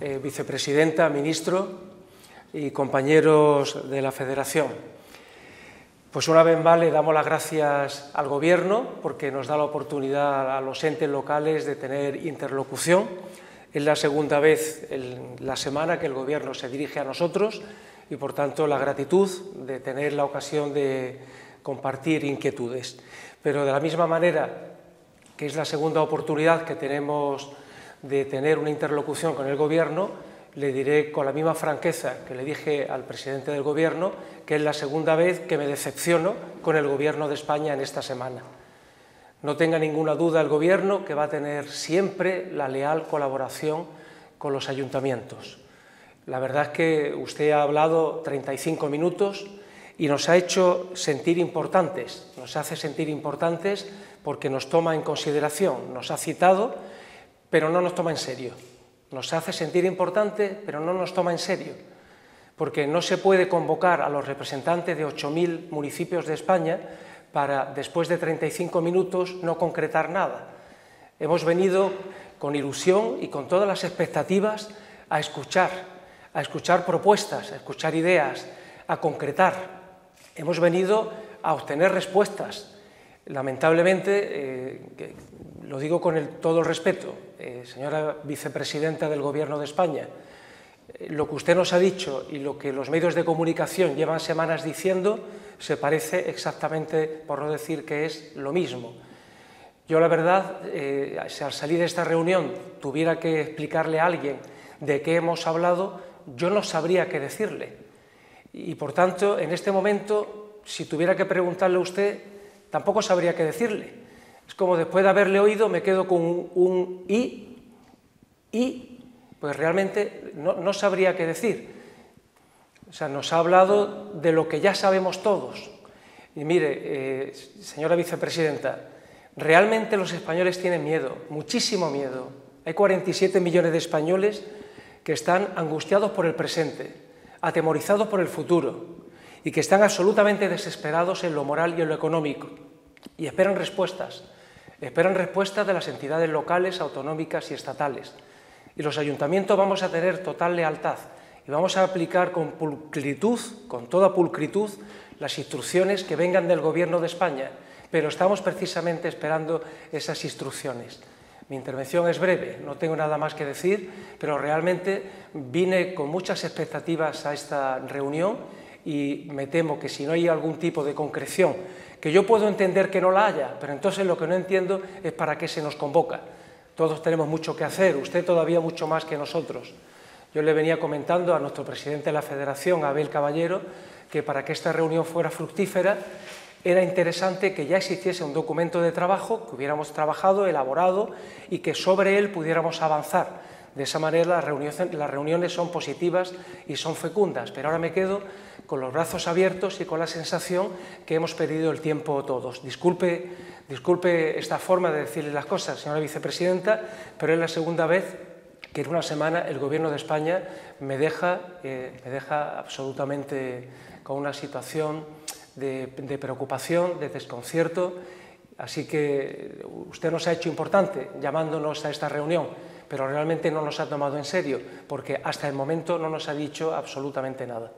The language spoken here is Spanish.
eh, vicepresidenta, ministro y compañeros de la Federación. Pues una vez más le damos las gracias al Gobierno porque nos da la oportunidad a los entes locales de tener interlocución. Es la segunda vez en la semana que el Gobierno se dirige a nosotros y, por tanto, la gratitud de tener la ocasión de compartir inquietudes. Pero de la misma manera que es la segunda oportunidad que tenemos de tener una interlocución con el Gobierno, le diré con la misma franqueza que le dije al presidente del Gobierno que es la segunda vez que me decepciono con el Gobierno de España en esta semana. No tenga ninguna duda el Gobierno que va a tener siempre la leal colaboración con los ayuntamientos. La verdad es que usted ha hablado 35 minutos y nos ha hecho sentir importantes, nos hace sentir importantes porque nos toma en consideración, nos ha citado, pero no nos toma en serio. Nos hace sentir importante, pero no nos toma en serio, porque no se puede convocar a los representantes de 8.000 municipios de España para, después de 35 minutos, no concretar nada. Hemos venido con ilusión y con todas las expectativas a escuchar, a escuchar propuestas, a escuchar ideas, a concretar. Hemos venido a obtener respuestas. Lamentablemente, eh, lo digo con todo el respeto, eh, señora vicepresidenta del Gobierno de España, eh, lo que usted nos ha dicho y lo que los medios de comunicación llevan semanas diciendo se parece exactamente, por no decir que es lo mismo. Yo la verdad, eh, si al salir de esta reunión tuviera que explicarle a alguien de qué hemos hablado, yo no sabría qué decirle. Y por tanto, en este momento, si tuviera que preguntarle a usted, tampoco sabría qué decirle es como después de haberle oído me quedo con un, y, y, pues realmente no, sabría qué decir. O sea, nos ha hablado de lo que ya sabemos todos. Y mire, eh, señora vicepresidenta, realmente los españoles tienen miedo, muchísimo miedo. Hay 47 millones de españoles que están angustiados por el presente, atemorizados por el futuro y que están absolutamente desesperados en lo moral y en lo económico y esperan respuestas. Esperan respuestas de las entidades locales, autonómicas y estatales. Y los ayuntamientos vamos a tener total lealtad y vamos a aplicar con pulcritud, con toda pulcritud, las instrucciones que vengan del Gobierno de España, pero estamos precisamente esperando esas instrucciones. Mi intervención es breve, no tengo nada más que decir, pero realmente vine con muchas expectativas a esta reunión y me temo que si no hay algún tipo de concreción que yo puedo entender que no la haya, pero entonces lo que no entiendo es para qué se nos convoca. Todos tenemos mucho que hacer, usted todavía mucho más que nosotros. Yo le venía comentando a nuestro presidente de la Federación, Abel Caballero, que para que esta reunión fuera fructífera era interesante que ya existiese un documento de trabajo, que hubiéramos trabajado, elaborado y que sobre él pudiéramos avanzar. De esa manera las reuniones, las reuniones son positivas y son fecundas, pero ahora me quedo con los brazos abiertos y con la sensación que hemos perdido el tiempo todos. Disculpe, disculpe esta forma de decirle las cosas, señora vicepresidenta, pero es la segunda vez que en una semana el Gobierno de España me deja, eh, me deja absolutamente con una situación de, de preocupación, de desconcierto. Así que usted nos ha hecho importante llamándonos a esta reunión, pero realmente no nos ha tomado en serio, porque hasta el momento no nos ha dicho absolutamente nada.